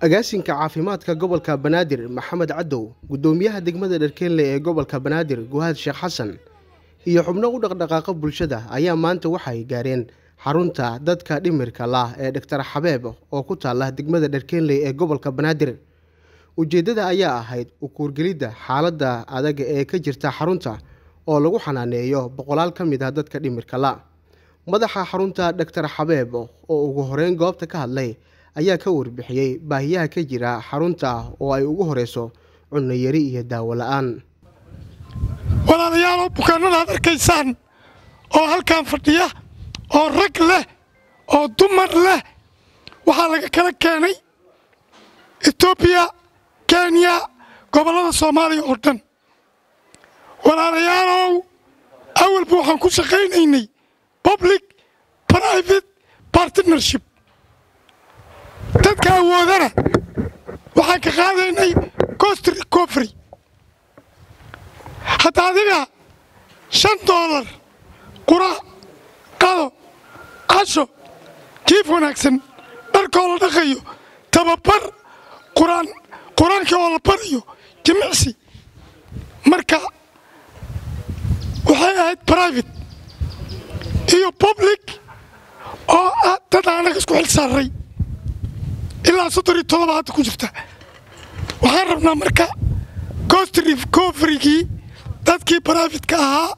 agaasinka caafimaadka gobolka banaadir maxamed cadow guddoomiyaha degmada dharkeenle ee gobolka banaadir guhaad sheekh xasan iyo xubno u dhaqdhaqaaqa bulshada ayaa maanta waxay gaareen xarunta dadka dhimirka lah ee dhaktar xabeeb oo ku taala degmada dharkeenley ee gobolka banaadir. Ujeeddada ayaa ahayd ukuurgelidda xaaladda adag ee ka jirta xarunta oo lagu xanaaneeyo boqolaal ka mid ah dadka dhimirka la. Madaxa xarunta dhaktar xabeeb oo ugu horeyn goobta ka hadlay ayaa ka warbixiyey baahiyaha ka jira xarunta oo ay ugu horeyso cunno yari iyo daawo la'aan. Walaalayaal oo bukaannada aad arkaysaan oo halkan fadhiya oo rag leh oo dumar leh waxaa laga kala keenay etoobiya kenya gobollada soomaaliya oo dhan walaalayaalow awalba waxaan ku shaqaynaynay public private partnership. Dadka awoodana waxaan ka qaadaynay cost recovery. Hadda adiga shan doolar qura qado casho jiif wanaagsan dharkoo la dhaqayo tababar quraan qur'aankii oo la barayo jimicsi marka waxay ahayd private. Iyo public. Oo ah dad anaga isku xil saaray ilaa soddon iyo todoba hadda ku jirta. Waxaan rabnaa marka cost recoverygii dadkii baraafitka ahaa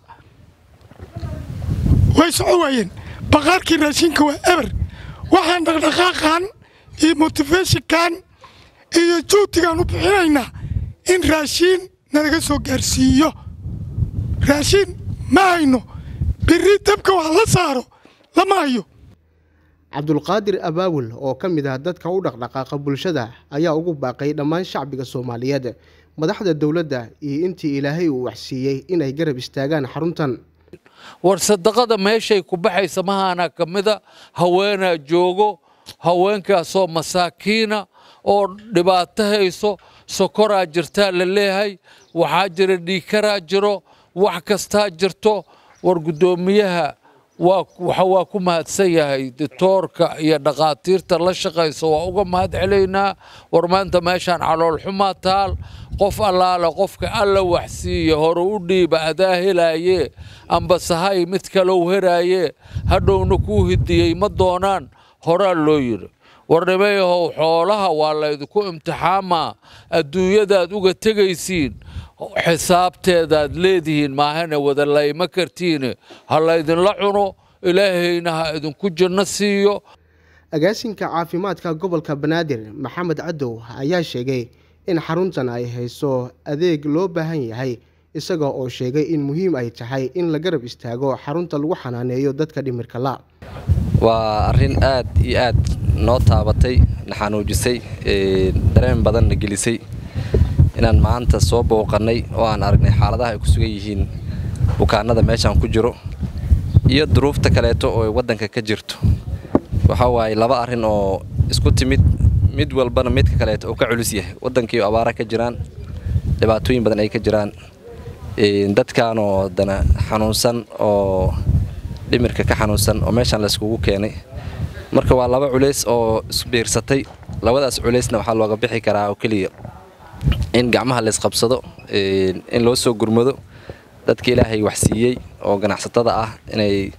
way soco waayeen. Baqaarkii raashinka waa eber waxaan dhaqdhaqaaqan iyo motifationkan iyo juutigaan u bixinaynaa in raashiin nalaga soo gaarsiiyo. Raashiin ma hayno birri dabka wax la saaro lama hayo cabdulqaadir abaawul oo ka mid ah dadka u dhaqdhaqaaqa bulshada ayaa ugu baaqay dhammaan shacbiga soomaaliyeed madaxda dowladda iyo intii ilaahay uu waxsiiyey inay garab istaagaan xaruntan. War sadaqada meeshay ku baxaysa mahaana ka mida haweenaa joogo haweenkaasoo masaakiina oo dhibaato hayso sokoraa jirtaa la leeyahay waxaa jira dhiikaraa jiro wax kastaa jirto war guddoomiyaha waa ku mahadsan yahay. Ditoorka iyo dhakhaatiirta la shaqaysa waa uga mahad celaynaa war maanta meeshaan caloolxumaa taal qof allaale qofka alla waxsiiya hore u dhiiba adaa helaayee amba sahay mid kalow heraayee hadhowna kuu hidiyey ma doonaan horaa loo yidhi. Warnimayahow xoolaha waa laydinku imtixaamaa adduunyadaad uga tegaysiin xisaabteedaad leedihiin maahane wada layma kartiine ha laydinla cuno ilaahayna ha idinku janno siiyo. Agaasinka caafimaadka gobolka banaadir maxamed cadow ayaa sheegay in xaruntan ay hayso adeeg loo baahan yahay isaga oo sheegay in muhiim ay tahay in la garab istaago xarunta lagu xanaaneeyo dadka dhimirka la. Waa arrin aad iyo aad noo taabatay na xanuujisay dareen badanna gelisay inaan maanta soo booqannay oo aan aragnay xaaladaha ay ku sugan yihiin bukaanada meeshaan ku jiro iyo duruufta kaleeto oo waddanka ka jirto. Waxa waaye laba arrin oo isku timid mid walbana midka kaleeto oo ka culus yahay. Waddankii oo abaara ka jiraan dhibaatooyin badan ay ka jiraan. Dadkaanoo dana xanuunsan oo dhimirka ka xanuunsan oo meeshaan layskugu keenay. Marka waa laba culays oo isbiirsatay labadaas culaysna waxaa looga bixi karaa oo keliya in gacmaha laysqabsado in loo soo gurmado dadka ilaahay waxsiiyey oo ganacsatada ah inay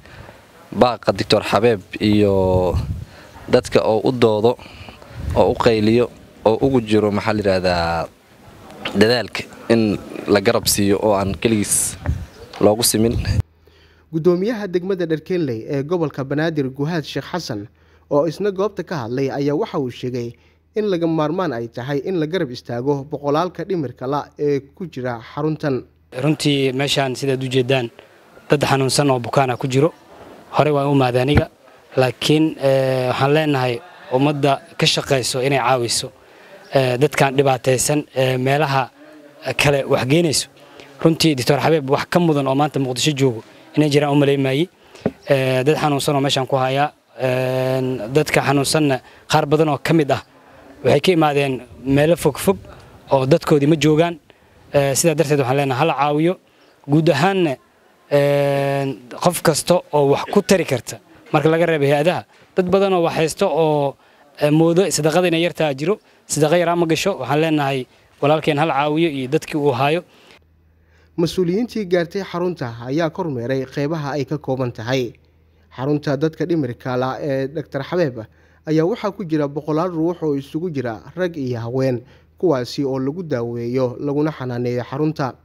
baaqa doctor xabeeb iyo dadka oo u doodo oo u qayliyo oo ugu jiro maxaa layidhaahdaa dadaalka in la garab siiyo oo aan keligiis loogu simin. Guddoomiyaha degmada dharkeenley ee gobolka banaadir guhaad sheekh xasan oo isna goobta ka hadlay ayaa waxa uu sheegay in laga maarmaan ay tahay in la garab istaago boqolaalka dhimirka la ee ku jira xaruntan. Runtii meeshaan sidaad u jeedaan dad xanuunsan oo bukaana ku jiro horey waan u mahad aniga laakiin waxaan leenahay ummadda ka shaqayso inay caawiso dadkan dhibaataysan meelaha kale waxgeynayso runtii doctor xabeeb wax ka mudan oo maanta muqdisho joogo inay jiraan u malaymaayey dad xanuunsan oo meeshaan ku hayaa dadka xanuunsanna qaar badan oo ka mid ah waxay ka imaadeen meelo fogfog oo dadkoodii ma joogaan. Sidaa darteed waxaan leenahay hala caawiyo. Guud ahaanna qof kasta oo wax ku tari karta marka laga reeba hay'adaha dad badan oo wax haysto oo moodo sadaqada inay yartaa jiro sadaqa yaraa ma gasho waxaan leenahay walaalkeen hal caawiyo iyo dadkii uu haayo. Mas'uuliyiintii gaartay xarunta ayaa kormeeray qeybaha ay ka kooban tahay. Xarunta dadka dhimirka la ee doctor xabeeb ayaa waxaa ku jira boqolaal ruux oo isugu jira rag iyo haween kuwaasi oo lagu daaweeyo laguna xanaaneeyo xarunta.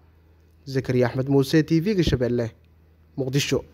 Zakariya axmed muuse t v-ga shabeelle muqdisho